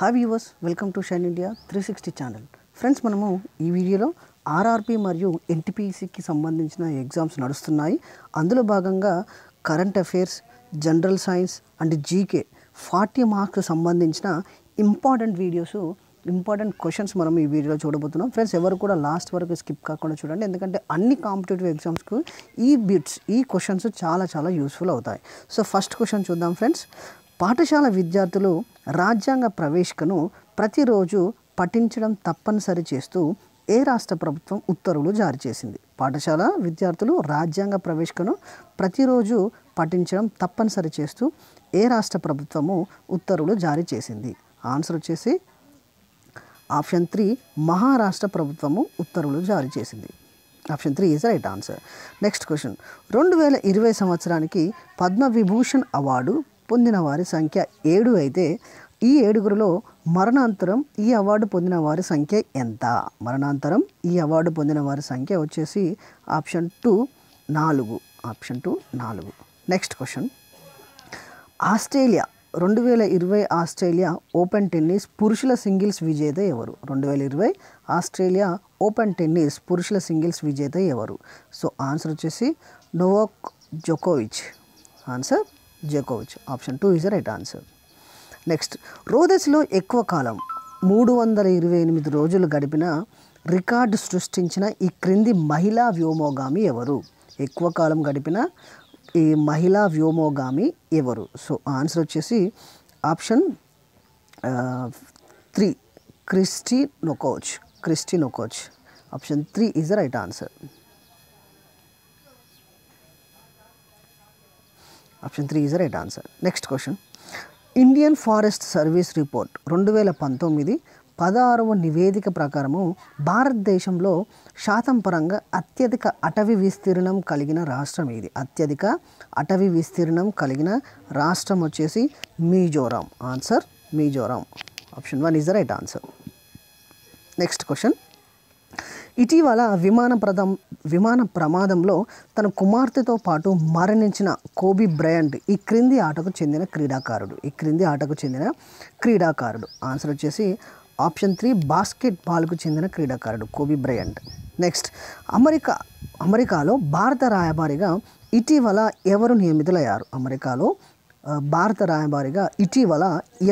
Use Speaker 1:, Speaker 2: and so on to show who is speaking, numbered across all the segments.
Speaker 1: Hi viewers welcome to shine India three sixty channel friends మనము ఈ వీడియోలో RRP మరియు ఎన్టీపీసీకి సంబంధించిన ఎగ్జామ్స్ నడుస్తున్నాయి. అందులో భాగంగా current affairs general science and GK forty marks సంబంధించిన ఇంపార్టెంట్ వీడియోస్ ఇంపార్టెంట్ క్వశ్చన్స్ మనం ఈ వీడియోలో చూడబోతున్నాం. ఫ్రెండ్స్ ఎవరు కూడా లాస్ట్ వరకు స్కిప్ కాకుండా చూడండి. ఎందుకంటే అన్ని కాంపిటేటివ్ ఎగ్జామ్స్కు ఈ బిట్స్ ఈ క్వశ్చన్స్ చాలా చాలా యూస్ఫుల్ అవుతాయి. సో ఫస్ట్ క్వశ్చన్ చూద్దాం ఫ్రెండ్స్ పాఠశాల విద్యార్థులు రాజ్యాంగ ప్రవేశికను ప్రతిరోజు పఠించడం తప్పనిసరి చేస్తూ ఏ రాష్ట్ర ప్రభుత్వం ఉత్తర్వులు జారీ చేసింది. పాఠశాల విద్యార్థులు రాజ్యాంగ ప్రవేశికను ప్రతిరోజు పఠించడం తప్పనిసరి చేస్తూ ఏ రాష్ట్ర ప్రభుత్వము ఉత్తర్వులు జారీ చేసింది. ఆన్సర్ వచ్చేసి ఆప్షన్ త్రీ మహారాష్ట్ర ప్రభుత్వము ఉత్తర్వులు జారీ చేసింది. Option three is right answer. Next question. రెండు వేల ఇరవై సంవత్సరానికి పద్మవిభూషణ్ అవార్డు పొందిన వారి సంఖ్య ఏడు అయితే ఈ ఏడుగురిలో మరణాంతరం ఈ అవార్డు పొందిన వారి సంఖ్య ఎంత? మరణాంతరం ఈ అవార్డు పొందిన వారి సంఖ్య వచ్చేసి ఆప్షన్ టూ నాలుగు. ఆప్షన్ టూ నాలుగు. Next question. ఆస్ట్రేలియా రెండు వేల ఇరవై ఆస్ట్రేలియా ఓపెన్ టెన్నిస్ పురుషుల సింగిల్స్ విజేత ఎవరు? రెండు వేల ఇరవై ఆస్ట్రేలియా ఓపెన్ టెన్నిస్ పురుషుల సింగిల్స్ విజేత ఎవరు? సో ఆన్సర్ వచ్చేసి నోవాక్ జోకోవిచ్. Answer జోకోవిచ్. Option two is right answer next రోదస్లో ఎక్కువ కాలం మూడు వందల ఇరవై ఎనిమిది రోజులు గడిపిన రికార్డు సృష్టించిన ఈ క్రింది మహిళా వ్యోమోగామి ఎవరు? ఎక్కువ కాలం గడిపిన ఈ మహిళా వ్యోమోగామి ఎవరు? సో ఆన్సర్ వచ్చేసి option three Christina Koch Christina Koch option three is the right answer option three is right answer. Next question Indian Forest Service report రెండు వేల పంతొమ్మిది పదహారవ నివేదిక ప్రకారము భారతదేశంలో శాతం పరంగా అత్యధిక అటవీ విస్తీర్ణం కలిగిన రాష్ట్రం ఇది. అత్యధిక అటవీ విస్తీర్ణం కలిగిన రాష్ట్రం వచ్చేసి Mizoram. Answer Mizoram. Option one is the right answer next question ఇటీవల విమాన ప్రదం విమాన ప్రమాదంలో తన కుమార్తెతో పాటు మరణించిన కోబీ బ్రయంట్ ఈ క్రింది ఆటకు చెందిన క్రీడాకారుడు. ఈ క్రింది ఆటకు చెందిన క్రీడాకారుడు. ఆన్సర్ వచ్చేసి ఆప్షన్ త్రీ బాస్కెట్ బాల్కు చెందిన క్రీడాకారుడు కోబీ బ్రయంట్. నెక్స్ట్ అమెరికా అమెరికాలో భారత రాయబారిగా ఇటీవల ఎవరు నియమితులయ్యారు? అమెరికాలో భారత రాయబారిగా ఇటీవల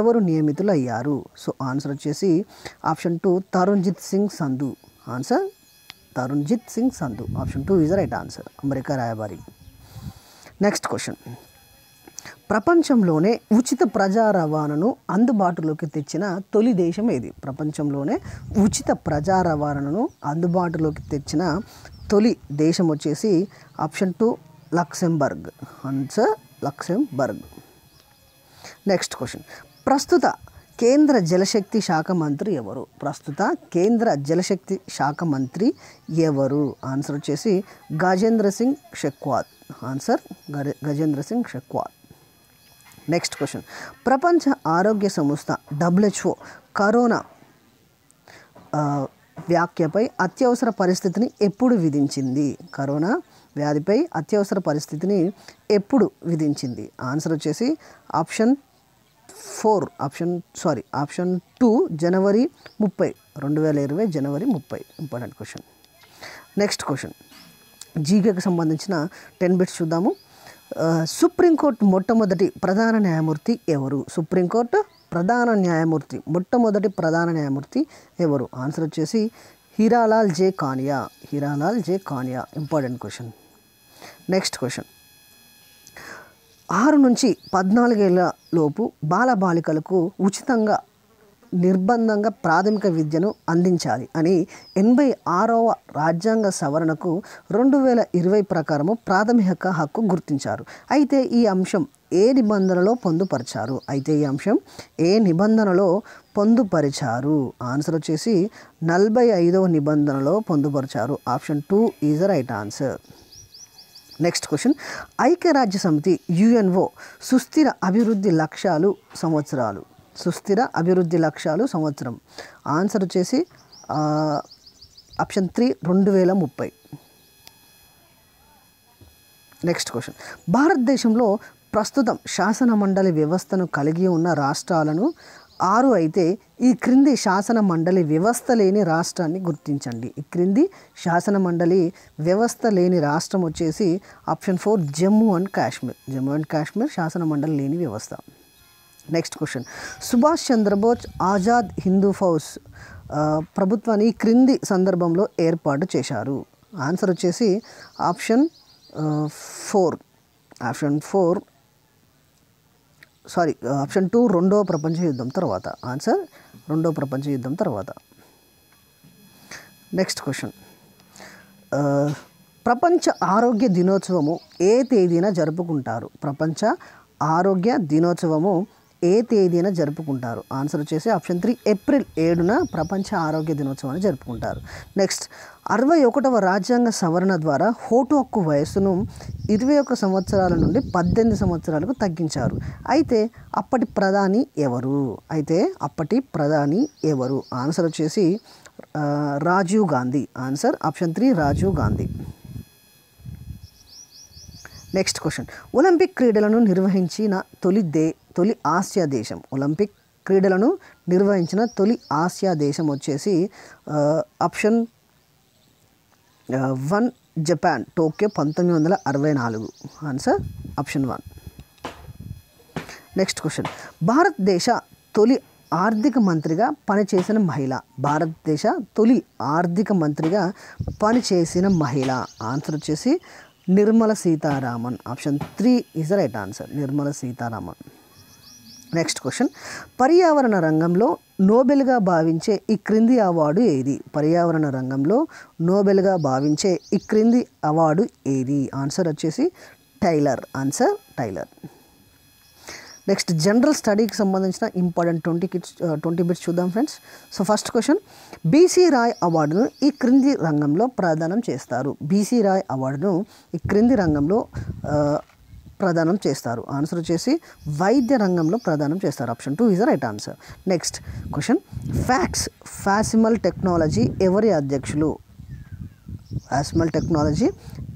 Speaker 1: ఎవరు నియమితులయ్యారు? సో ఆన్సర్ వచ్చేసి option two Taranjit Singh Sandhu. Answer Taranjit Singh Sandhu option two is right answer America రాయబారి నెక్స్ట్ క్వశ్చన్ ప్రపంచంలోనే ఉచిత ప్రజా రవాణాను అందుబాటులోకి తెచ్చిన తొలి దేశం ఏది? ప్రపంచంలోనే ఉచిత ప్రజా రవాణాను అందుబాటులోకి తెచ్చిన తొలి దేశం వచ్చేసి option two Luxembourg answer Luxembourg next question ప్రస్తుత కేంద్ర జలశక్తి శాఖ మంత్రి ఎవరు? ప్రస్తుత కేంద్ర జలశక్తి శాఖ మంత్రి ఎవరు? ఆన్సర్ వచ్చేసి Gajendra Singh Shekhawat. Answer Gaja- Gajendra Singh Shekhawat. Next question. ప్రపంచ ఆరోగ్య సంస్థ డబ్ల్యూహెచ్ఓ కరోనా వ్యాఖ్యపై అత్యవసర పరిస్థితిని ఎప్పుడు విధించింది? కరోనా వ్యాధిపై అత్యవసర పరిస్థితిని ఎప్పుడు విధించింది? ఆన్సర్ వచ్చేసి option four option sorry option two జనవరి ముప్పై రెండు వేల ఇరవై జనవరి ముప్పై. Important question. Next question. జీకేకి సంబంధించిన టెన్ బిట్స్ చూద్దాము. సుప్రీంకోర్టు మొట్టమొదటి ప్రధాన న్యాయమూర్తి ఎవరు? సుప్రీంకోర్టు ప్రధాన న్యాయమూర్తి మొట్టమొదటి ప్రధాన న్యాయమూర్తి ఎవరు? ఆన్సర్ వచ్చేసి Hiralal J Kania. Hiralal J Kania. Important question. Next question. ఆరు నుంచి పద్నాలుగేళ్ళ లోపు బాలబాలికలకు ఉచితంగా నిర్బంధంగా ప్రాథమిక విద్యను అందించాలి అని ఎనభై ఆరవ రాజ్యాంగ సవరణకు రెండు వేల ఇరవై ప్రకారము ప్రాథమిక హక్కు గుర్తించారు. అయితే ఈ అంశం ఏ నిబంధనలో పొందుపరిచారు? అయితే ఈ అంశం ఏ నిబంధనలో పొందుపరిచారు? ఆన్సర్ వచ్చేసి నలభై ఐదవ నిబంధనలో పొందుపరిచారు. Option two is the right answer. Next question ఐక్యరాజ్య సమితి యుఎన్ఓ సుస్థిర అభివృద్ధి లక్ష్యాలు సంవత్సరాలు. సుస్థిర అభివృద్ధి లక్ష్యాలు సంవత్సరం. ఆన్సర్ వచ్చేసి ఆప్షన్ త్రీ రెండు వేల ముప్పై. నెక్స్ట్ క్వశ్చన్ భారతదేశంలో ప్రస్తుతం శాసన మండలి వ్యవస్థను కలిగి ఉన్న రాష్ట్రాలను ఆరు అయితే ఈ క్రింది శాసన మండలి వ్యవస్థ లేని రాష్ట్రాన్ని గుర్తించండి. ఈ క్రింది శాసన మండలి వ్యవస్థ లేని రాష్ట్రం వచ్చేసి option four Jammu and Kashmir. Jammu and Kashmir శాసన మండలి లేని వ్యవస్థ. Next question. సుభాష్ చంద్రబోస్ ఆజాద్ హిందూ ఫౌజ్ ప్రభుత్వాన్ని క్రింది సందర్భంలో ఏర్పాటు చేశారు. ఆన్సర్ వచ్చేసి option four. Option four sorry option two రెండవ ప్రపంచ యుద్ధం తర్వాత. ఆన్సర్ రెండవ ప్రపంచ యుద్ధం తర్వాత. Next question. ప్రపంచ ఆరోగ్య దినోత్సవము ఏ తేదీన జరుపుకుంటారు? ప్రపంచ ఆరోగ్య దినోత్సవము ఏ తేదీన జరుపుకుంటారు? ఆన్సర్ వచ్చేసి ఆప్షన్ త్రీ ఏప్రిల్ ఏడున ప్రపంచ ఆరోగ్య దినోత్సవాన్ని జరుపుకుంటారు. నెక్స్ట్ అరవై ఒకటవ రాజ్యాంగ సవరణ ద్వారా ఓటు హక్కు వయస్సును ఇరవై ఒక్క సంవత్సరాల నుండి పద్దెనిమిది సంవత్సరాలకు తగ్గించారు. అయితే అప్పటి ప్రధాని ఎవరు? అయితే అప్పటి ప్రధాని ఎవరు? ఆన్సర్ వచ్చేసి Rajiv Gandhi. Answer option three Rajiv Gandhi. Next question Olympic క్రీడలను నిర్వహించిన తొలి దే తొలి ఆసియా దేశం. ఒలింపిక్ క్రీడలను నిర్వహించిన తొలి ఆసియా దేశం వచ్చేసి ఆప్షన్ వన్ జపాన్ టోక్యో పంతొమ్మిది వందల అరవై నాలుగు. Answer option one next question భారతదేశ తొలి ఆర్థిక మంత్రిగా పనిచేసిన మహిళ. భారతదేశ తొలి ఆర్థిక మంత్రిగా పనిచేసిన మహిళ. ఆన్సర్ వచ్చేసి Nirmala Sitharaman option three is right answer Nirmala Sitharaman. Next question పర్యావరణ రంగంలో నోబెల్గా భావించే ఈ క్రింది అవార్డు ఏది? పర్యావరణ రంగంలో నోబెల్గా భావించే ఈ క్రింది అవార్డు ఏది? ఆన్సర్ వచ్చేసి Tyler. Answer Tyler. Next general స్టడీకి సంబంధించిన important twenty bits twenty bits చూద్దాం friends so first question BC Roy అవార్డును ఈ క్రింది రంగంలో ప్రదానం చేస్తారు. బీసీ రాయ్ అవార్డును ఈ క్రింది రంగంలో uh, ప్రదానం చేస్తారు. ఆన్సర్ వచ్చేసి వైద్య రంగంలో ప్రదానం చేస్తారు. Option two is right answer next question fax facsimile technology ఎవరి అధ్యక్షులు? యాస్మల్ టెక్నాలజీ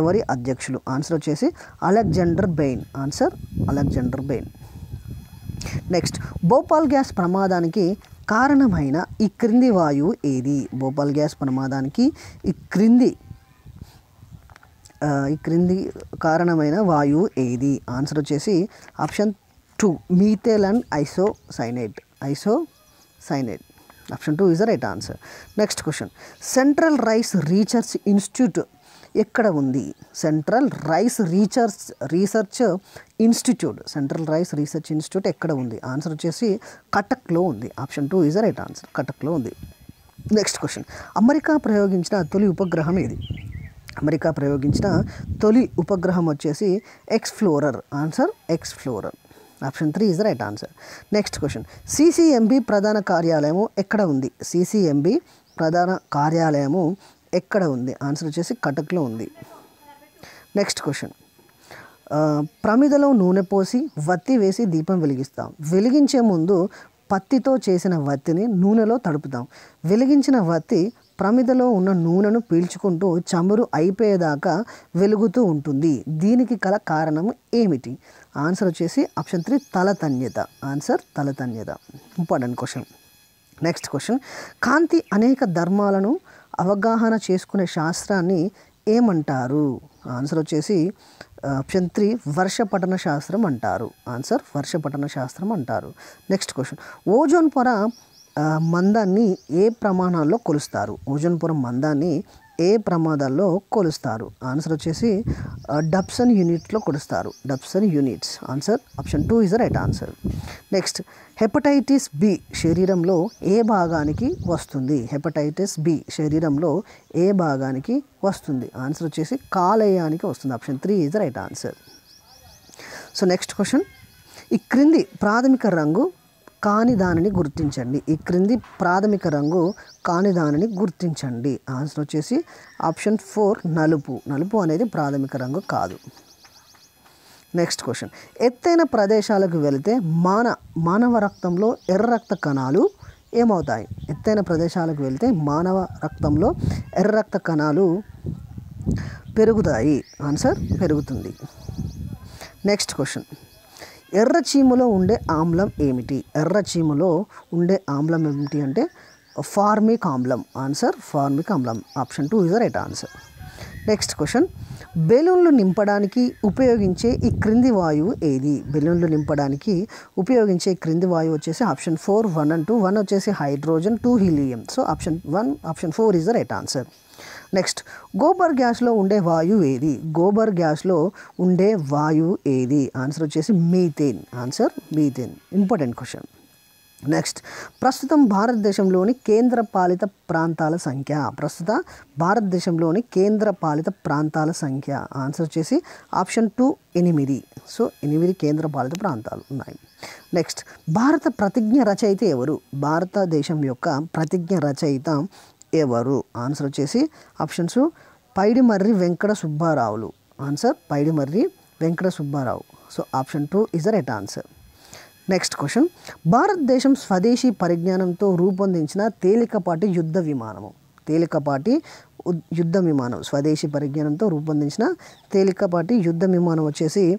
Speaker 1: ఎవరి అధ్యక్షులు? ఆన్సర్ వచ్చేసి Alexander Bain answer Alexander Bain next Bhopal gas ప్రమాదానికి కారణమైన ఈ క్రింది వాయువు ఏది? భోపాల్ గ్యాస్ ప్రమాదానికి ఈ క్రింది ఈ క్రింది కారణమైన వాయువు ఏది? ఆన్సర్ వచ్చేసి option two methyl and isocyanide isocyanide option two is the right answer. Next question Central Rice Research Institute ఎక్కడ ఉంది? Central Rice Research Research Institute. Central Rice Research Institute ఎక్కడ ఉంది? ఆన్సర్ వచ్చేసి కటక్లో ఉంది. Option two is right answer. కటక్లో ఉంది. Next question. America ప్రయోగించిన తొలి ఉపగ్రహం ఏది? అమెరికా ప్రయోగించిన తొలి ఉపగ్రహం వచ్చేసి Explorer. Answer Explorer. Option three is right answer. Next question. CCMB ప్రధాన కార్యాలయము ఎక్కడ ఉంది? సిసిఎంబి ప్రధాన కార్యాలయము ఎక్కడ ఉంది? ఆన్సర్ వచ్చేసి కటక్లో ఉంది. నెక్స్ట్ క్వశ్చన్ ప్రమిదలో నూనె పోసి వత్తి వేసి దీపం వెలిగిస్తాం. వెలిగించే ముందు పత్తితో చేసిన వత్తిని నూనెలో తడుపుతాం. వెలిగించిన వత్తి ప్రమిదలో ఉన్న నూనెను పీల్చుకుంటూ చమురు అయిపోయేదాకా వెలుగుతూ ఉంటుంది. దీనికి గల కారణం ఏమిటి? ఆన్సర్ వచ్చేసి ఆప్షన్ త్రీ తలతన్యత. ఆన్సర్ తలతన్యత. ఇంపార్టెంట్ క్వశ్చన్ నెక్స్ట్ క్వశ్చన్ కాంతి అనేక ధర్మాలను అవగాహన చేసుకునే శాస్త్రాన్ని ఏమంటారు? ఆన్సర్ వచ్చేసి ఆప్షన్ త్రీ వర్షపఠన శాస్త్రం అంటారు. ఆన్సర్ వర్షపఠన శాస్త్రం అంటారు. నెక్స్ట్ క్వశ్చన్ ఓజోన్ పొర మందాన్ని ఏ ప్రమాణాల్లో కొలుస్తారు? ఓజోన్ పొర మందాన్ని ఏ ప్రమాదాల్లో కొలుస్తారు? ఆన్సర్ వచ్చేసి డబ్సన్ యూనిట్లో కొలుస్తారు. Dobson units answer option two is the right answer next hepatitis B శరీరంలో ఏ భాగానికి వస్తుంది? హెపటైటిస్ బి శరీరంలో ఏ భాగానికి వస్తుంది? ఆన్సర్ వచ్చేసి కాలేయానికి వస్తుంది. Option three is the right answer so next question ఈ క్రింది ప్రాథమిక రంగు కాని దానిని గుర్తించండి. ఈ క్రింది ప్రాథమిక రంగు కాని దానిని గుర్తించండి. ఆన్సర్ వచ్చేసి ఆప్షన్ ఫోర్ నలుపు. నలుపు అనేది ప్రాథమిక రంగు కాదు. Next question. ఎత్తైన ప్రదేశాలకు వెళితే మాన మానవ రక్తంలో ఎర్ర రక్త కణాలు ఏమవుతాయి? ఎత్తైన ప్రదేశాలకు వెళ్తే మానవ రక్తంలో ఎర్ర రక్త కణాలు పెరుగుతాయి. ఆన్సర్ పెరుగుతుంది. Next question. ఎర్ర చీమలో ఉండే ఆమ్లం ఏమిటి? ఎర్ర చీమలో ఉండే ఆమ్లం ఏమిటి అంటే ఫార్మిక్ ఆమ్లం. ఆన్సర్ ఫార్మిక్ ఆమ్లం. Option two is the right answer. Next question. బెలూన్లు నింపడానికి ఉపయోగించే ఈ క్రింది వాయువు ఏది? బెలూన్లు నింపడానికి ఉపయోగించే క్రింది వాయువు వచ్చేసి option four one and two. One వచ్చేసి hydrogen two helium. So option one option four is the right answer. Next gobar గ్యాస్లో ఉండే వాయువు ఏది? గోబర్ గ్యాస్లో ఉండే వాయువు ఏది? ఆన్సర్ వచ్చేసి methane. Answer methane. Important question. Next ప్రస్తుతం భారతదేశంలోని కేంద్ర పాలిత ప్రాంతాల సంఖ్య. ప్రస్తుత భారతదేశంలోని కేంద్ర పాలిత ప్రాంతాల సంఖ్య. ఆన్సర్ వచ్చేసి ఆప్షన్ టూ ఎనిమిది. సో ఎనిమిది కేంద్ర పాలిత ప్రాంతాలు ఉన్నాయి. నెక్స్ట్ భారత ప్రతిజ్ఞ రచయిత ఎవరు? భారతదేశం యొక్క ప్రతిజ్ఞ రచయిత ఎవరు ఆన్సర్ వచ్చేసి options Paidimarri Venkata సుబ్బారావులు. Answer Pydimarri Venkata Subbarao. So option two is the right answer next question భారతదేశం స్వదేశీ పరిజ్ఞానంతో రూపొందించిన తేలికపాటి యుద్ధ విమానము. తేలికపాటి ఉద్- యుద్ధ విమానం. స్వదేశీ పరిజ్ఞానంతో రూపొందించిన తేలికపాటి యుద్ధ విమానం వచ్చేసి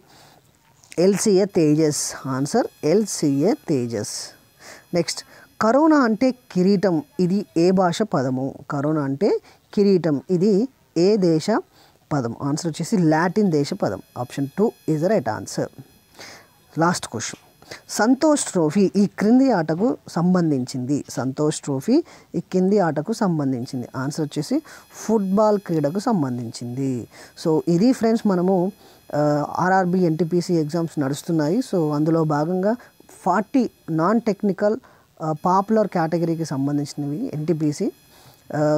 Speaker 1: LCA Tejas. Answer LCA Tejas. Next corona అంటే కిరీటం ఇది ఏ భాష పదము? కరోనా అంటే కిరీటం ఇది ఏ దేశ పదం ఆన్సర్ వచ్చేసి లాటిన్ దేశ పదం. Option two is right answer last question Santosh trophy ఈ క్రింది ఆటకు సంబంధించింది. సంతోష్ ట్రోఫీ ఈ కింది ఆటకు సంబంధించింది. ఆన్సర్ వచ్చేసి ఫుట్బాల్ క్రీడకు సంబంధించింది. సో ఇది ఫ్రెండ్స్ మనము ఆర్ఆర్బి ఎన్టీపీసీ ఎగ్జామ్స్ నడుస్తున్నాయి. సో అందులో భాగంగా ఫార్టీ నాన్ టెక్నికల్ పాపులర్ కేటగిరీకి సంబంధించినవి NTPC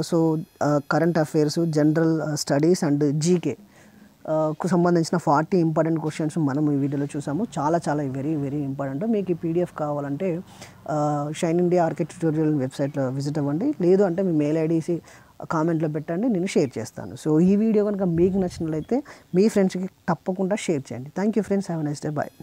Speaker 1: so current affairs general studies and GK కు సంబంధించిన ఫార్టీ ఇంపార్టెంట్ క్వశ్చన్స్ మనం ఈ వీడియోలో చూసాము. చాలా చాలా వెరీ వెరీ ఇంపార్టెంట్ మీకు ఈ పీడిఎఫ్ కావాలంటే షైన్ ఇండియా ఆర్కే ట్యూటోరియల్ వెబ్సైట్లో విజిట్ అవ్వండి. లేదు అంటే మీ మెయిల్ ఐడిసి కామెంట్లో పెట్టండి నేను షేర్ చేస్తాను. సో ఈ వీడియో కనుక మీకు నచ్చినట్లయితే మీ ఫ్రెండ్స్కి తప్పకుండా షేర్ చేయండి. Thank you friends have next day bye